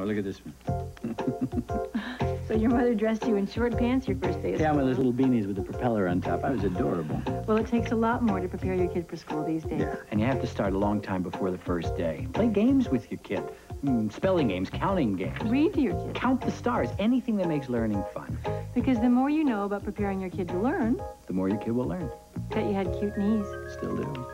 Oh, look at this one. So your mother dressed you in short pants your first day of Yeah, school? with those little beanies with the propeller on top. I was adorable. Well, it takes a lot more to prepare your kid for school these days. Yeah, and you have to start a long time before the first day. Play games with your kid. Mm, spelling games, counting games. Read to your kid. Count the stars. Anything that makes learning fun. Because the more you know about preparing your kid to learn, The more your kid will learn. bet you had cute knees. Still do.